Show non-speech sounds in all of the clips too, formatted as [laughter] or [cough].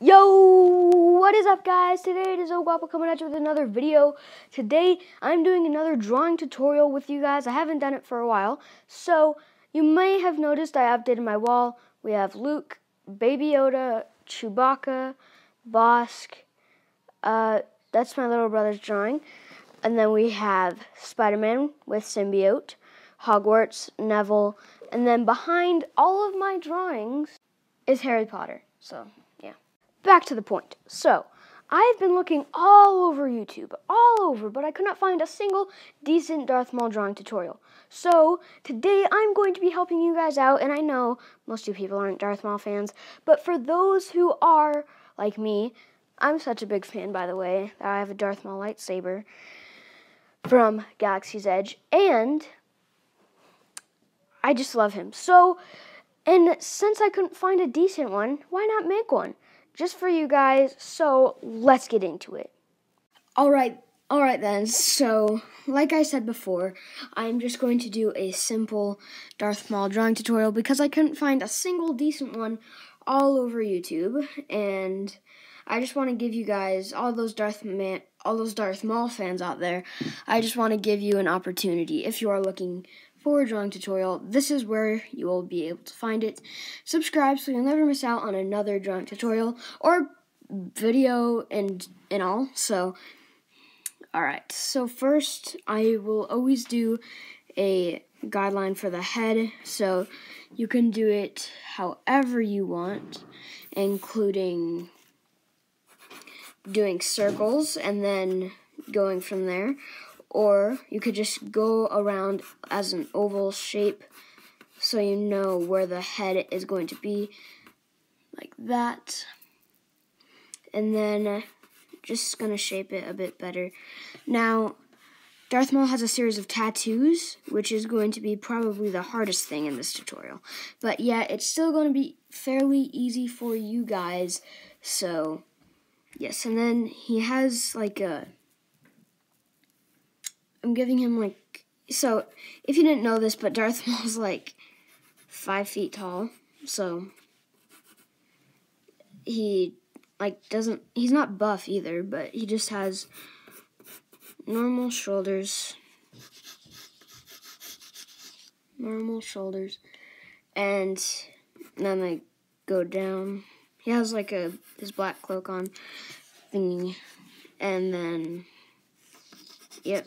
Yo, what is up guys? Today it is El Guapo coming at you with another video. Today I'm doing another drawing tutorial with you guys. I haven't done it for a while. So you may have noticed I updated my wall. We have Luke, Baby Yoda, Chewbacca, Bossk. Uh, that's my little brother's drawing. And then we have Spider-Man with Symbiote, Hogwarts, Neville, and then behind all of my drawings is Harry Potter. So. Back to the point. So, I've been looking all over YouTube, all over, but I could not find a single decent Darth Maul drawing tutorial. So, today I'm going to be helping you guys out, and I know most of you people aren't Darth Maul fans, but for those who are, like me, I'm such a big fan, by the way, that I have a Darth Maul lightsaber from Galaxy's Edge, and I just love him. So, and since I couldn't find a decent one, why not make one? Just for you guys, so let's get into it. Alright, alright then, so like I said before, I'm just going to do a simple Darth Maul drawing tutorial because I couldn't find a single decent one all over YouTube, and I just want to give you guys all those Darth Man, all those Darth Maul fans out there. I just want to give you an opportunity if you are looking for drawing tutorial. This is where you will be able to find it. Subscribe so you'll never miss out on another drawing tutorial or video and and all. So, all right. So first, I will always do a guideline for the head. So you can do it however you want, including doing circles and then going from there. Or you could just go around as an oval shape so you know where the head is going to be, like that. And then uh, just gonna shape it a bit better. Now, Darth Maul has a series of tattoos, which is going to be probably the hardest thing in this tutorial. But yeah, it's still going to be fairly easy for you guys. So, yes, and then he has like a I'm giving him like so if you didn't know this, but Darth [laughs] Maul's like five feet tall, so he like doesn't he's not buff either, but he just has normal shoulders. Normal shoulders. And then they go down. He has like a his black cloak on thingy. And then yep.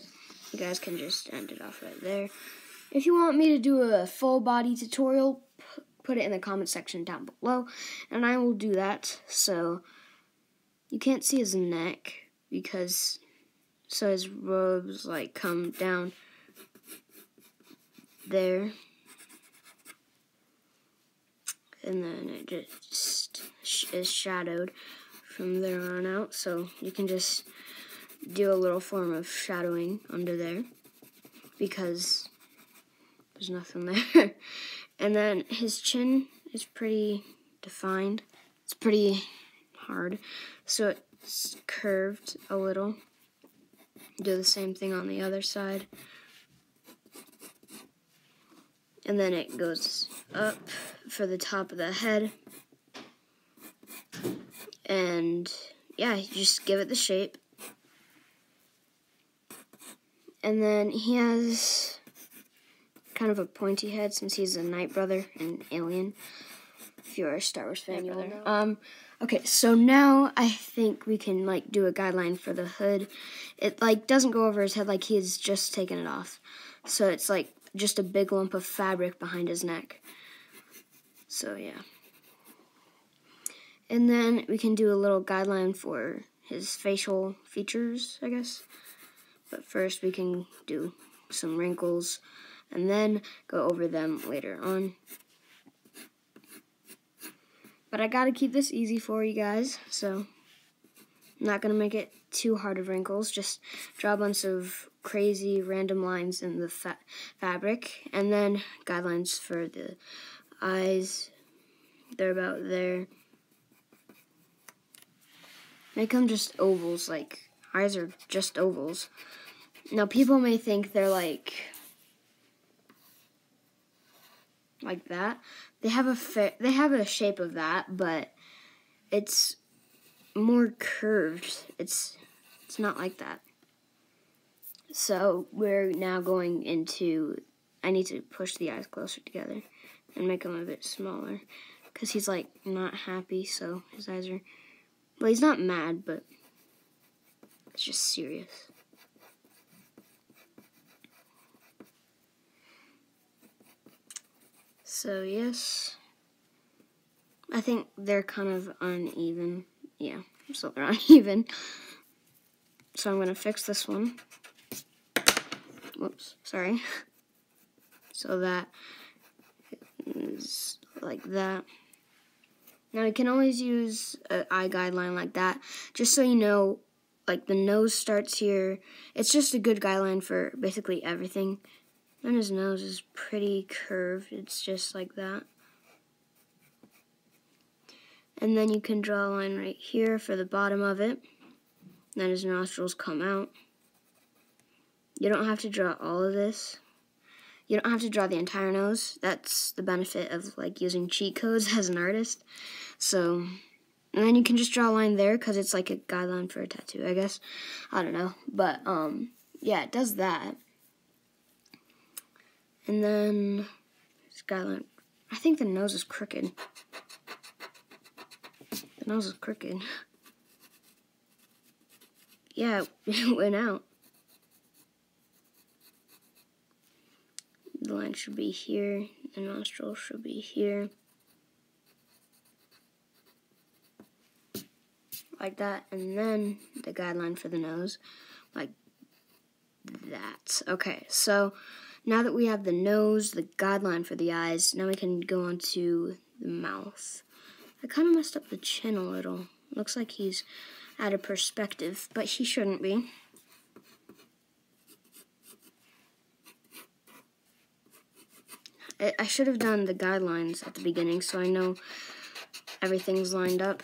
You guys can just end it off right there. If you want me to do a full body tutorial, put it in the comment section down below, and I will do that. So, you can't see his neck, because, so his robes, like, come down there. And then it just is shadowed from there on out, so you can just do a little form of shadowing under there because there's nothing [laughs] there. and then his chin is pretty defined. It's pretty hard. So it's curved a little. Do the same thing on the other side. And then it goes up for the top of the head. And yeah, you just give it the shape. And then he has kind of a pointy head since he's a Night Brother and Alien. If you're a Star Wars fan, you will know. Um, okay, so now I think we can like do a guideline for the hood. It like doesn't go over his head like he's just taken it off. So it's like just a big lump of fabric behind his neck. So yeah. And then we can do a little guideline for his facial features, I guess. But first we can do some wrinkles and then go over them later on. But I gotta keep this easy for you guys, so I'm not gonna make it too hard of wrinkles. Just draw a bunch of crazy random lines in the fa fabric, and then guidelines for the eyes. They're about there. Make them just ovals, like eyes are just ovals. Now, people may think they're like like that. They have a they have a shape of that, but it's more curved. It's it's not like that. So we're now going into, I need to push the eyes closer together and make them a bit smaller because he's like not happy so his eyes are, well he's not mad but it's just serious. So yes, I think they're kind of uneven. Yeah, so they're [laughs] uneven. So I'm going to fix this one. Whoops, sorry. [laughs] So that is like that. Now you can always use an eye guideline like that, just so you know, like the nose starts here. It's just a good guideline for basically everything. And his nose is pretty curved. It's just like that. And then you can draw a line right here for the bottom of it. Then his nostrils come out. You don't have to draw all of this. You don't have to draw the entire nose. That's the benefit of like using cheat codes [laughs] as an artist. So, and then you can just draw a line there because it's like a guideline for a tattoo, I guess. I don't know. But, um, yeah, it does that. And then, guideline. I think the nose is crooked. The nose is crooked. Yeah, [laughs] it went out. The line should be here, the nostril should be here. Like that, and then the guideline for the nose, like that. Okay, so now that we have the nose, the guideline for the eyes, now we can go on to the mouth. I kind of messed up the chin a little. Looks like he's out of perspective, but he shouldn't be. I should have done the guidelines at the beginning so I know everything's lined up.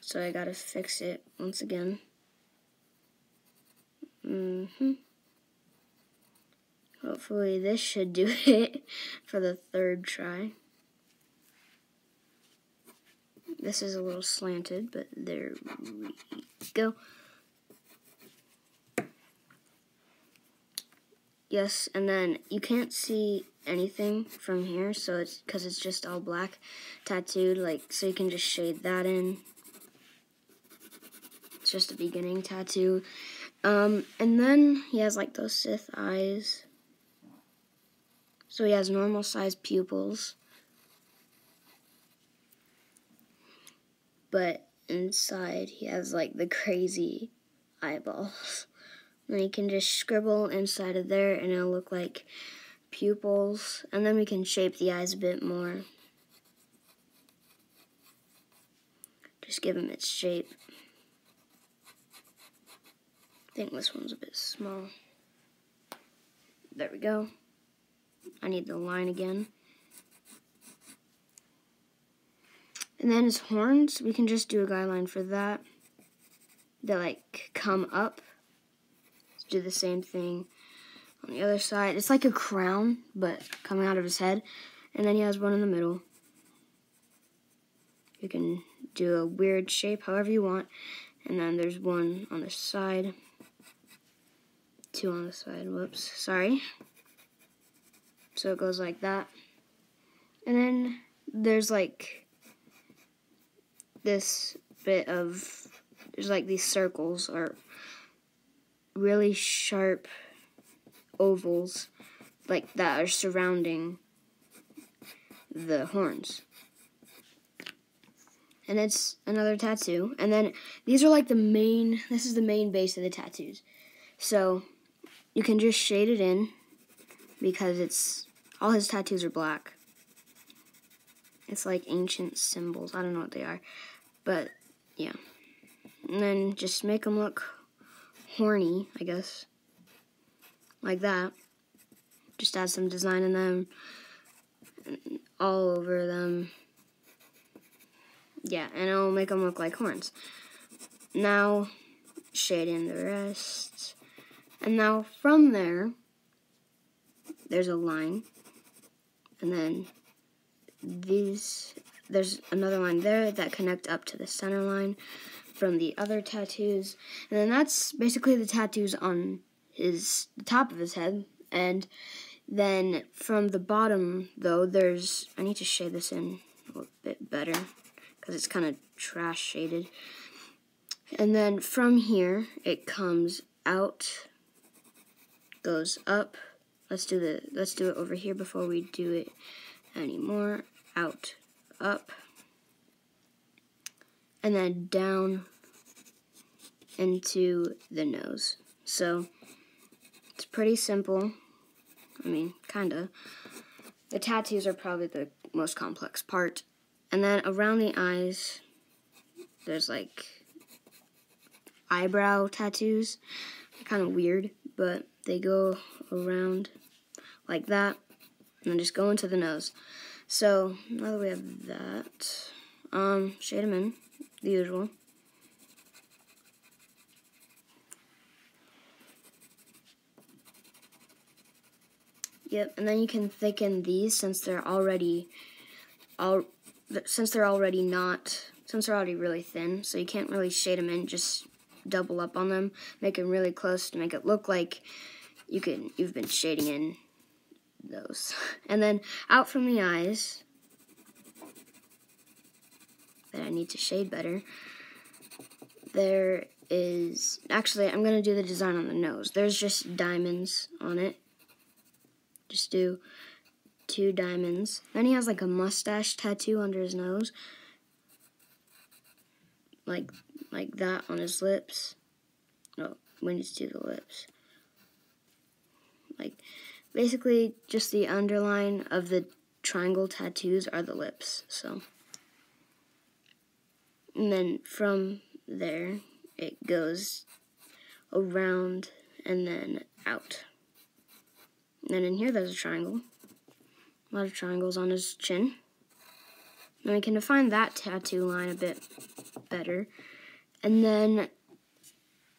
So I gotta fix it once again. Mm hmm Hopefully this should do [laughs] it for the third try. This is a little slanted, but there we go. Yes, and then you can't see anything from here, so it's because it's just all black tattooed, like, so you can just shade that in. It's just a beginning tattoo. Um, and then he has, like, those Sith eyes. So he has normal sized pupils. But inside he has, like, the crazy eyeballs. [laughs] And you can just scribble inside of there and it'll look like pupils. And then we can shape the eyes a bit more. Just give them its shape. I think this one's a bit small. There we go. I need the line again. And then his horns, we can just do a guideline for that. They like come up do the same thing on the other side. It's like a crown, but coming out of his head. And then he has one in the middle. You can do a weird shape however you want. And then there's one on the side. Two on the side. Whoops. Sorry. So it goes like that. And then there's like this bit of, there's like these circles or really sharp ovals like that are surrounding the horns. And it's another tattoo. And then these are like the main, this is the main base of the tattoos. So you can just shade it in because it's, all his tattoos are black. It's like ancient symbols. I don't know what they are. But yeah. And then just make them look horny, I guess. Like that. Just add some design in them. All over them. Yeah, and it'll make them look like horns. Now, shade in the rest. And now from there, there's a line. And then these there's another line there that connect up to the center line from the other tattoos. And then that's basically the tattoos on his the top of his head. And then from the bottom though, there's I need to shade this in a little bit better because it's kind of trash shaded. And then from here it comes out, goes up. Let's do the let's do it over here before we do it anymore. Out, up, and then down into the nose. So it's pretty simple. I mean, kinda. The tattoos are probably the most complex part. And then around the eyes, there's like eyebrow tattoos. Kind of weird, but they go around like that and then just go into the nose. So now that we have that, um, shade them in, the usual. Yep, and then you can thicken these since they're already, all, since they're already not, since they're already really thin, so you can't really shade them in, just double up on them, make them really close to make it look like you can, you've been shading in those. [laughs] And then out from the eyes, that I need to shade better, there is, actually I'm to do the design on the nose. There's just diamonds on it. Just do two diamonds. Then he has like a mustache tattoo under his nose. Like like that on his lips. No, we need to do the lips. Like basically just the underline of the triangle tattoos are the lips. So and then from there it goes around and then out. And then in here there's a triangle. A lot of triangles on his chin. And we can define that tattoo line a bit better. And then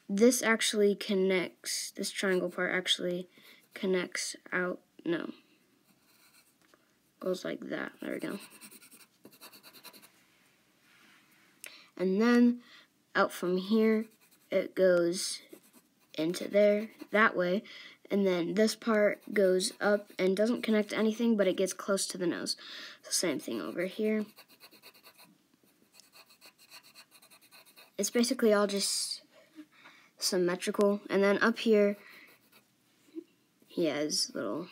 this actually connects, this triangle part actually connects out, no, goes like that, there we go. And then out from here, it goes into there, that way, and then this part goes up and doesn't connect to anything, but it gets close to the nose. So same thing over here. It's basically all just symmetrical, and then up here, he has little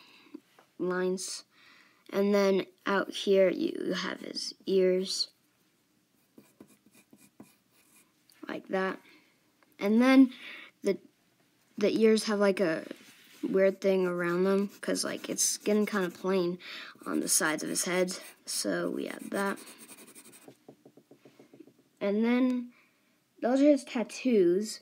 lines. And then out here you have his ears. Like that. And then the the ears have like a weird thing around them because like it's getting kind of plain on the sides of his head. So we have that. And then those are his tattoos.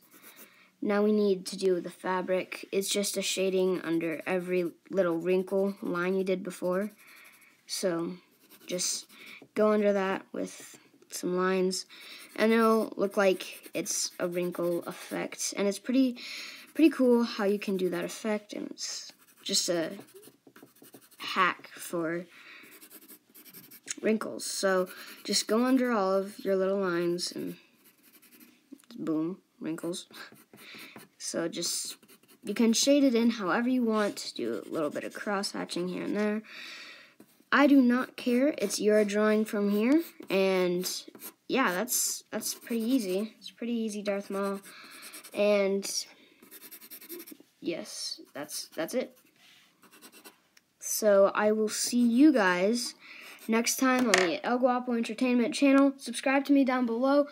Now we need to do the fabric. It's just a shading under every little wrinkle line you did before. So just go under that with some lines and it'll look like it's a wrinkle effect. And it's pretty pretty cool how you can do that effect and it's just a hack for wrinkles. So just go under all of your little lines and boom, wrinkles. So just, you can shade it in however you want, do a little bit of cross hatching here and there. I do not care, it's your drawing from here, and yeah, that's that's pretty easy. It's pretty easy, Darth Maul, and yes, that's that's it. So I will see you guys next time on the El Guapo Entertainment channel. Subscribe to me down below.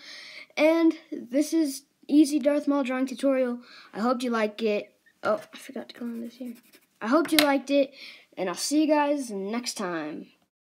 And this is easy Darth Maul drawing tutorial. I hope you like it. Oh, I forgot to go on this here. I hope you liked it, and I'll see you guys next time.